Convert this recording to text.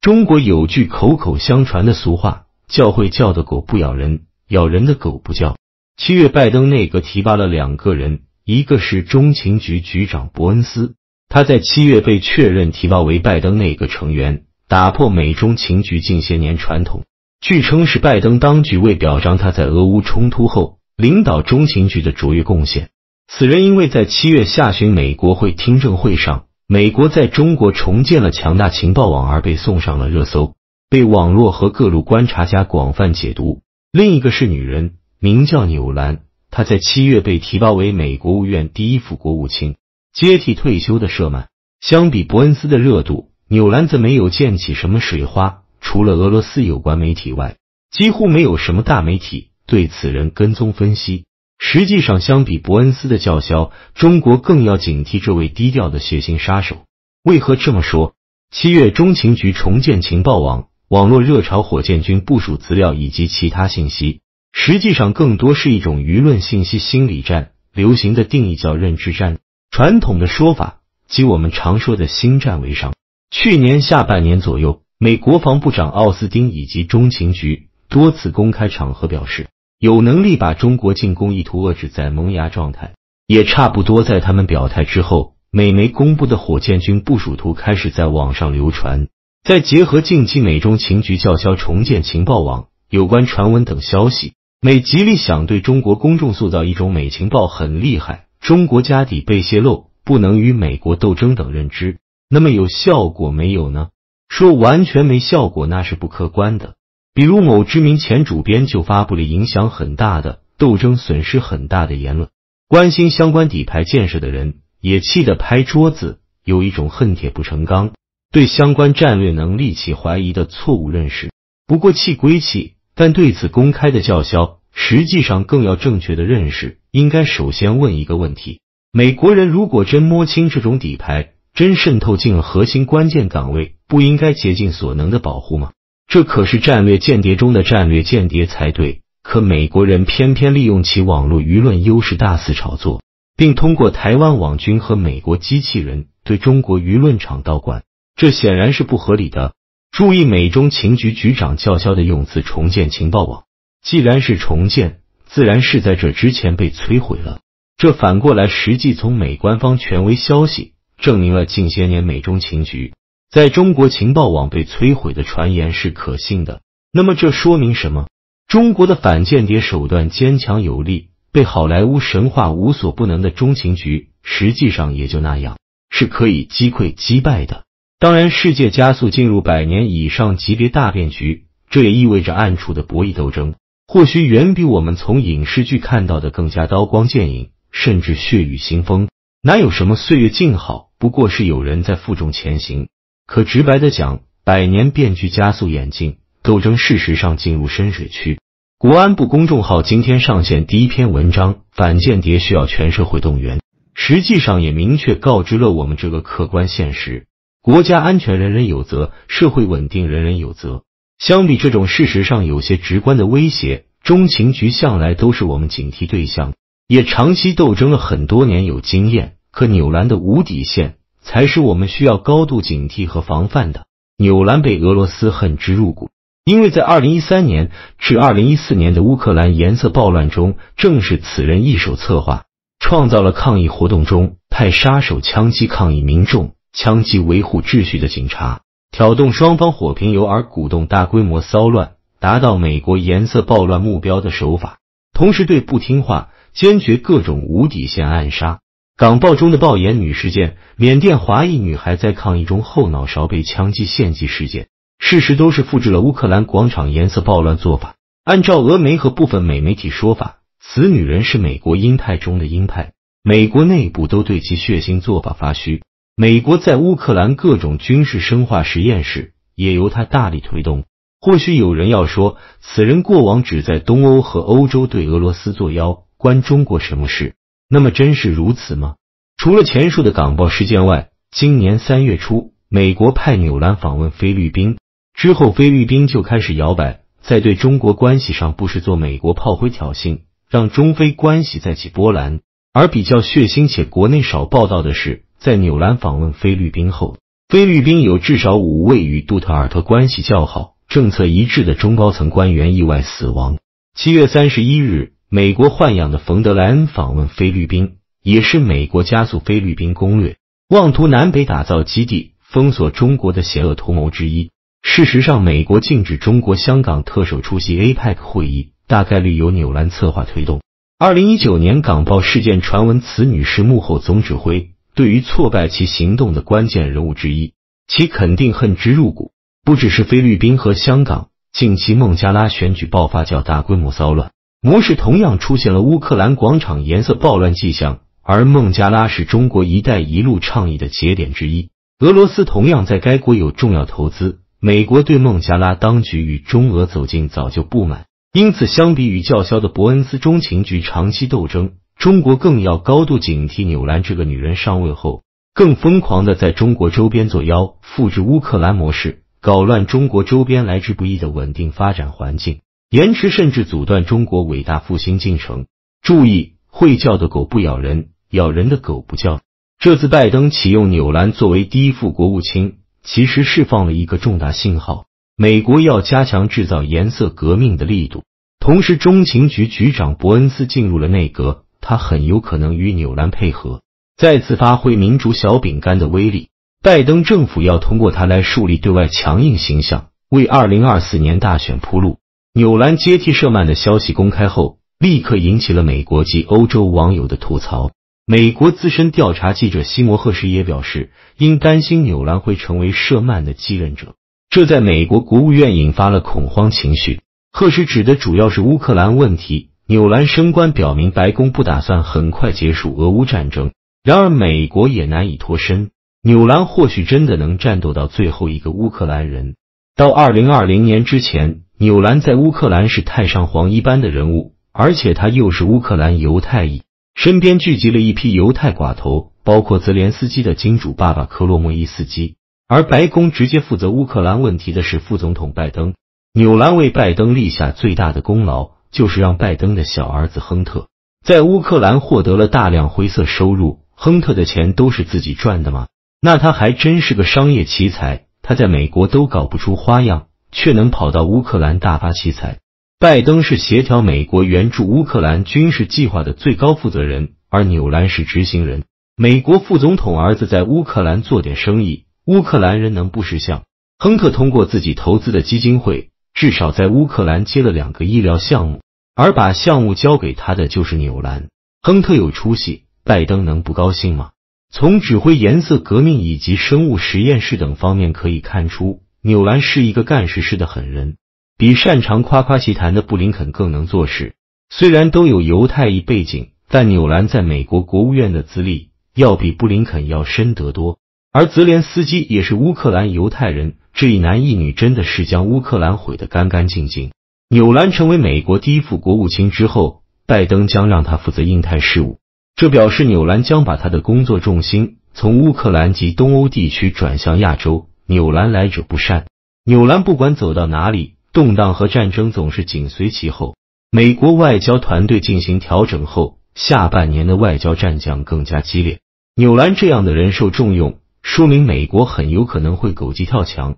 中国有句口口相传的俗话：“教会叫的狗不咬人，咬人的狗不叫。”七月，拜登内阁提拔了两个人，一个是中情局局长伯恩斯，他在七月被确认提拔为拜登内阁成员，打破美中情局近些年传统。据称是拜登当局为表彰他在俄乌冲突后领导中情局的卓越贡献。此人因为在七月下旬美国会听证会上。美国在中国重建了强大情报网，而被送上了热搜，被网络和各路观察家广泛解读。另一个是女人，名叫纽兰，她在七月被提拔为美国务院第一副国务卿，接替退休的舍曼。相比伯恩斯的热度，纽兰则没有溅起什么水花。除了俄罗斯有关媒体外，几乎没有什么大媒体对此人跟踪分析。实际上，相比伯恩斯的叫嚣，中国更要警惕这位低调的血腥杀手。为何这么说？七月，中情局重建情报网，网络热潮，火箭军部署资料以及其他信息，实际上更多是一种舆论信息心理战。流行的定义叫认知战，传统的说法即我们常说的新战为上。去年下半年左右，美国防部长奥斯汀以及中情局多次公开场合表示。有能力把中国进攻意图遏制在萌芽状态，也差不多在他们表态之后，美媒公布的火箭军部署图开始在网上流传。再结合近期美中情局叫嚣重建情报网有关传闻等消息，美极力想对中国公众塑造一种美情报很厉害，中国家底被泄露，不能与美国斗争等认知。那么有效果没有呢？说完全没效果，那是不客观的。比如某知名前主编就发布了影响很大的、斗争损失很大的言论。关心相关底牌建设的人也气得拍桌子，有一种恨铁不成钢，对相关战略能力起怀疑的错误认识。不过气归气，但对此公开的叫嚣，实际上更要正确的认识，应该首先问一个问题：美国人如果真摸清这种底牌，真渗透进了核心关键岗位，不应该竭尽所能的保护吗？这可是战略间谍中的战略间谍才对，可美国人偏偏利用其网络舆论优势大肆炒作，并通过台湾网军和美国机器人对中国舆论场道馆，这显然是不合理的。注意美中情局局长叫嚣的用词“重建情报网”，既然是重建，自然是在这之前被摧毁了。这反过来实际从美官方权威消息证明了近些年美中情局。在中国情报网被摧毁的传言是可信的，那么这说明什么？中国的反间谍手段坚强有力，被好莱坞神话无所不能的中情局，实际上也就那样，是可以击溃击败的。当然，世界加速进入百年以上级别大变局，这也意味着暗处的博弈斗争，或许远比我们从影视剧看到的更加刀光剑影，甚至血雨腥风。哪有什么岁月静好，不过是有人在负重前行。可直白的讲，百年变局加速演进，斗争事实上进入深水区。国安部公众号今天上线第一篇文章，反间谍需要全社会动员，实际上也明确告知了我们这个客观现实：国家安全人人有责，社会稳定人人有责。相比这种事实上有些直观的威胁，中情局向来都是我们警惕对象，也长期斗争了很多年，有经验。可纽兰的无底线。才是我们需要高度警惕和防范的。纽兰被俄罗斯恨之入骨，因为在二零一三年至二零一四年的乌克兰颜色暴乱中，正是此人一手策划，创造了抗议活动中派杀手枪击抗议民众、枪击维护秩序的警察，挑动双方火拼油而鼓动大规模骚乱，达到美国颜色暴乱目标的手法。同时，对不听话、坚决各种无底线暗杀。港报中的爆眼女事件，缅甸华裔女孩在抗议中后脑勺被枪击献祭事件，事实都是复制了乌克兰广场颜色暴乱做法。按照俄媒和部分美媒体说法，此女人是美国鹰派中的鹰派，美国内部都对其血腥做法发虚。美国在乌克兰各种军事生化实验室也由他大力推动。或许有人要说，此人过往只在东欧和欧洲对俄罗斯作妖，关中国什么事？那么真是如此吗？除了前述的港报事件外，今年三月初，美国派纽兰访问菲律宾之后，菲律宾就开始摇摆，在对中国关系上不是做美国炮灰挑衅，让中菲关系再起波澜。而比较血腥且国内少报道的是，在纽兰访问菲律宾后，菲律宾有至少五位与杜特尔特关系较好、政策一致的中高层官员意外死亡。七月三十一日，美国豢养的冯德莱恩访问菲律宾，也是美国加速菲律宾攻略、妄图南北打造基地、封锁中国的邪恶图谋之一。事实上，美国禁止中国香港特首出席 APEC 会议，大概率由纽兰策划推动。二零一九年港报事件传闻，此女是幕后总指挥，对于挫败其行动的关键人物之一，其肯定恨之入骨。不只是菲律宾和香港，近期孟加拉选举爆发较大规模骚乱，模式同样出现了乌克兰广场颜色暴乱迹象，而孟加拉是中国“一带一路”倡议的节点之一，俄罗斯同样在该国有重要投资。美国对孟加拉当局与中俄走近早就不满，因此相比于叫嚣的伯恩斯中情局长期斗争，中国更要高度警惕纽兰这个女人上位后更疯狂的在中国周边作妖，复制乌克兰模式，搞乱中国周边来之不易的稳定发展环境，延迟甚至阻断中国伟大复兴进程。注意，会叫的狗不咬人，咬人的狗不叫。这次拜登启用纽兰作为第一副国务卿。其实释放了一个重大信号：美国要加强制造颜色革命的力度。同时，中情局局长伯恩斯进入了内阁，他很有可能与纽兰配合，再次发挥民主小饼干的威力。拜登政府要通过他来树立对外强硬形象，为二零二四年大选铺路。纽兰接替舍曼的消息公开后，立刻引起了美国及欧洲网友的吐槽。美国资深调查记者西摩赫什也表示，因担心纽兰会成为舍曼的继任者，这在美国国务院引发了恐慌情绪。赫什指的主要是乌克兰问题。纽兰升官表明，白宫不打算很快结束俄乌战争。然而，美国也难以脱身。纽兰或许真的能战斗到最后一个乌克兰人。到二零二零年之前，纽兰在乌克兰是太上皇一般的人物，而且他又是乌克兰犹太裔。身边聚集了一批犹太寡头，包括泽连斯基的金主爸爸克洛莫伊斯基。而白宫直接负责乌克兰问题的是副总统拜登。纽兰为拜登立下最大的功劳，就是让拜登的小儿子亨特在乌克兰获得了大量灰色收入。亨特的钱都是自己赚的吗？那他还真是个商业奇才。他在美国都搞不出花样，却能跑到乌克兰大发奇财。拜登是协调美国援助乌克兰军事计划的最高负责人，而纽兰是执行人。美国副总统儿子在乌克兰做点生意，乌克兰人能不识相？亨特通过自己投资的基金会，至少在乌克兰接了两个医疗项目，而把项目交给他的就是纽兰。亨特有出息，拜登能不高兴吗？从指挥颜色革命以及生物实验室等方面可以看出，纽兰是一个干实事的狠人。比擅长夸夸其谈的布林肯更能做事。虽然都有犹太裔背景，但纽兰在美国国务院的资历要比布林肯要深得多。而泽连斯基也是乌克兰犹太人，这一男一女真的是将乌克兰毁得干干净净。纽兰成为美国第一副国务卿之后，拜登将让他负责印太事务，这表示纽兰将把他的工作重心从乌克兰及东欧地区转向亚洲。纽兰来者不善，纽兰不管走到哪里。动荡和战争总是紧随其后。美国外交团队进行调整后，下半年的外交战将更加激烈。纽兰这样的人受重用，说明美国很有可能会狗急跳墙。